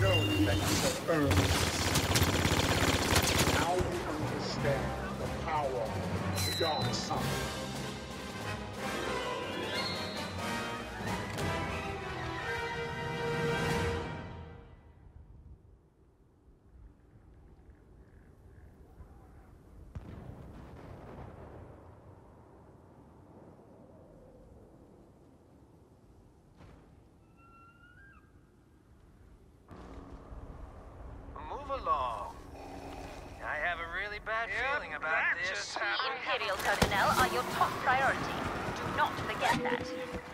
No thanks of earth. Now we understand the power of the dark side. Have a really bad feeling about this. The. Imperial personnel are your top priority. Do not forget that.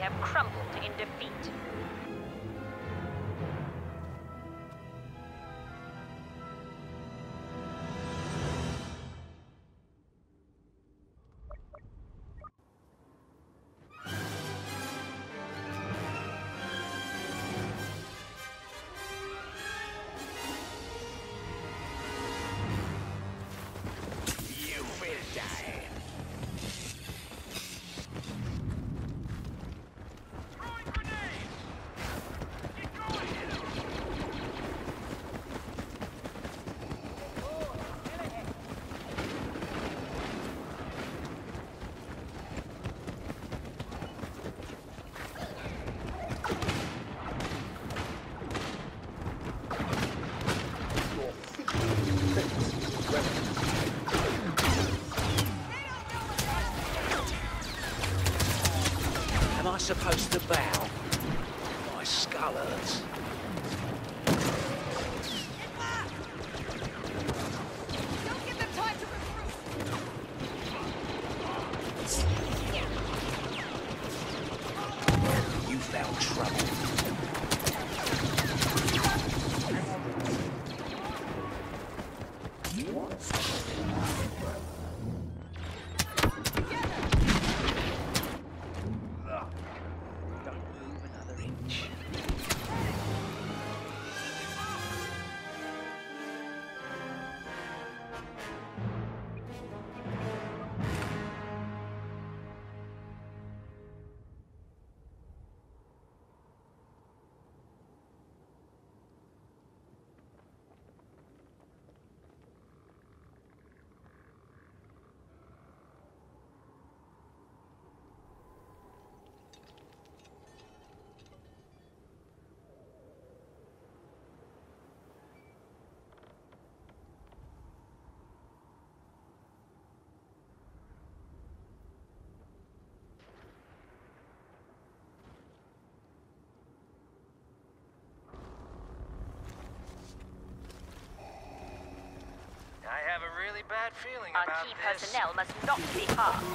Have crumbled in defeat. Supposed to bow? My skull hurts. You found trouble. Really bad feeling Our about key this. personnel must not be harmed.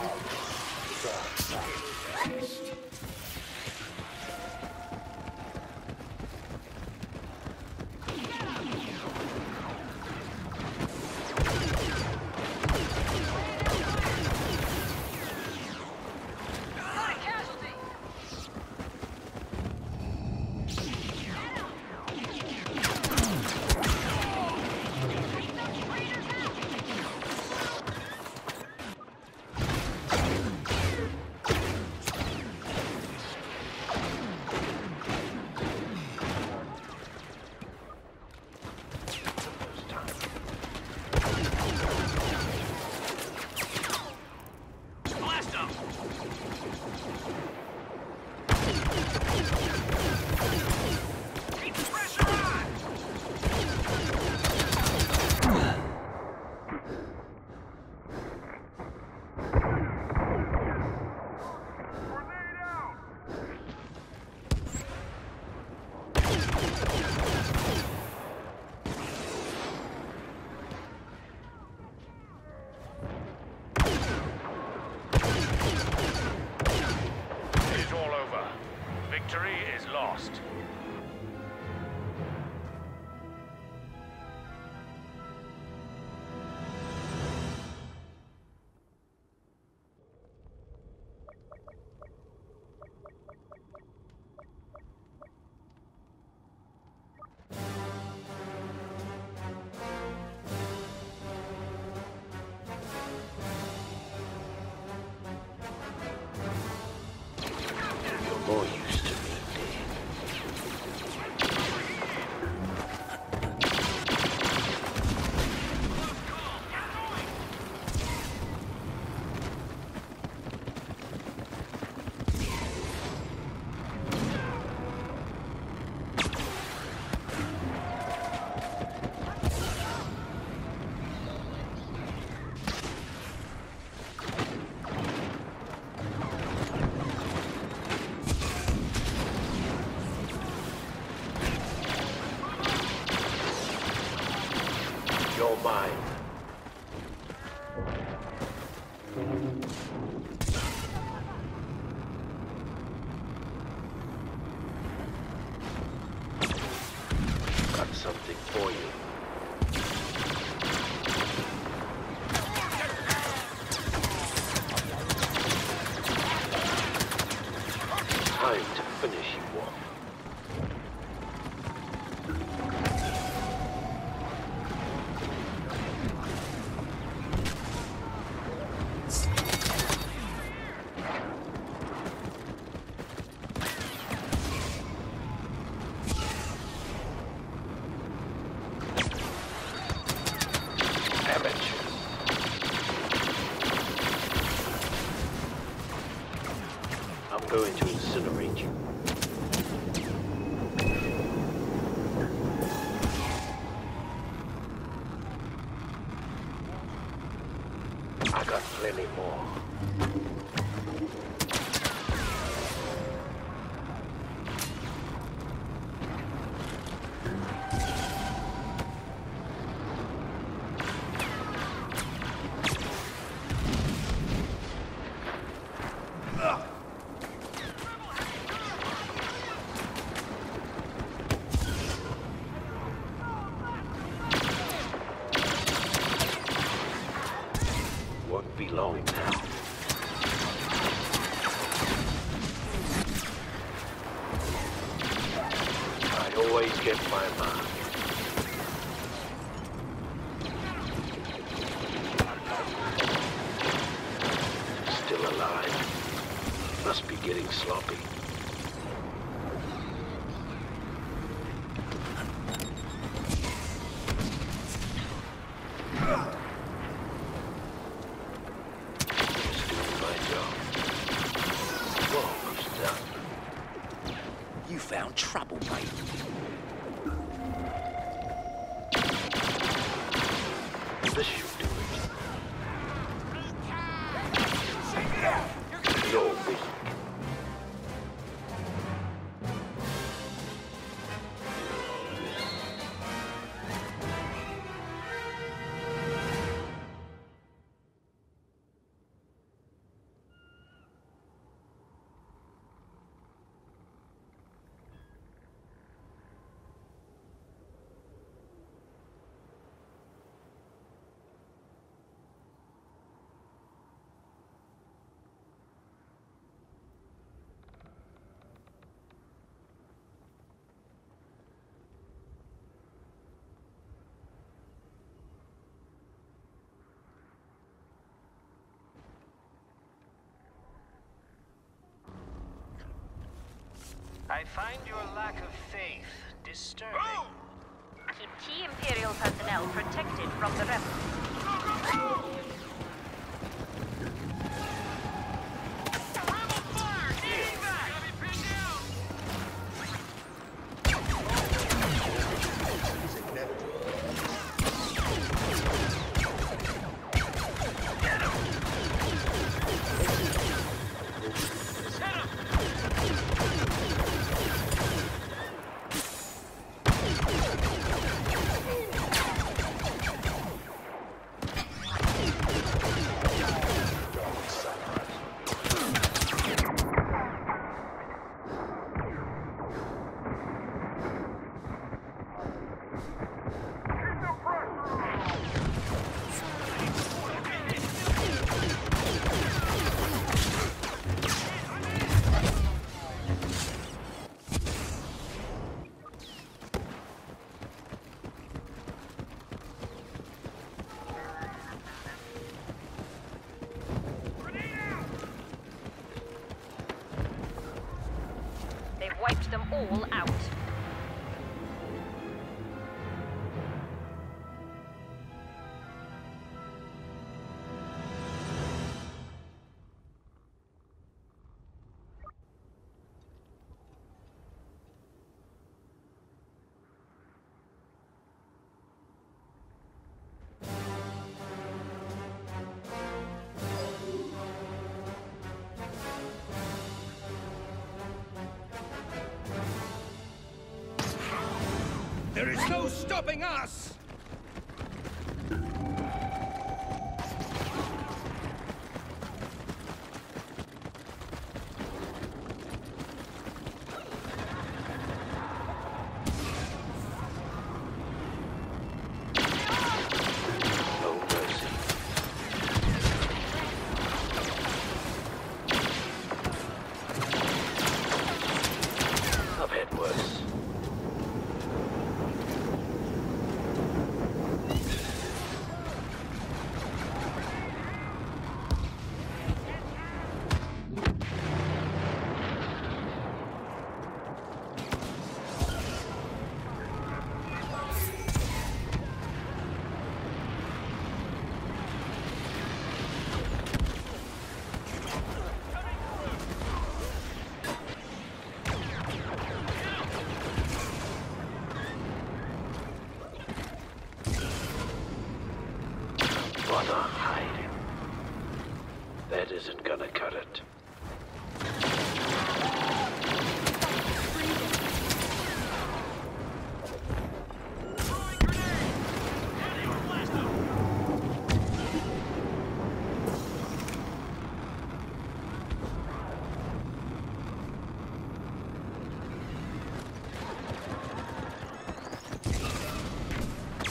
Got something for you. I got plenty more. I find your lack of faith disturbing. Keep key Imperial personnel protected from the rebels. Them all out. There is no stopping us! That isn't gonna cut it.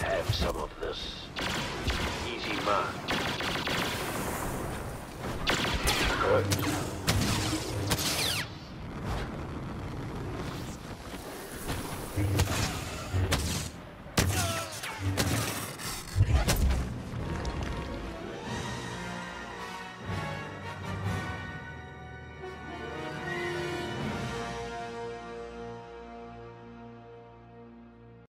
Have some of this. Easy mark. Good.